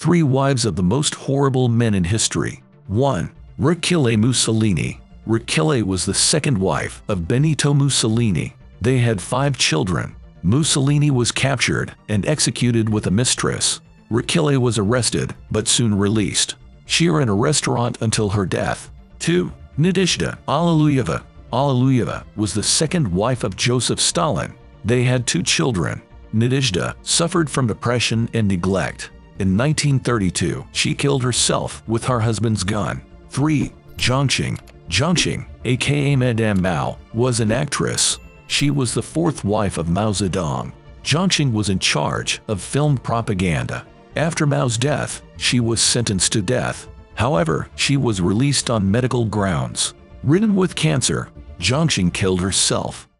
Three wives of the most horrible men in history. 1. Rachele Mussolini. Rachele was the second wife of Benito Mussolini. They had five children. Mussolini was captured and executed with a mistress. Rachele was arrested, but soon released. She ran a restaurant until her death. 2. Nadezhda Alliluyeva. Alliluyeva was the second wife of Joseph Stalin. They had two children. Nadezhda suffered from depression and neglect. In 1932, she killed herself with her husband's gun. 3. Jiang Qing, aka Madame Mao, was an actress. She was the fourth wife of Mao Zedong. Jiang was in charge of film propaganda. After Mao's death, she was sentenced to death. However, she was released on medical grounds. Ridden with cancer, Jiang killed herself.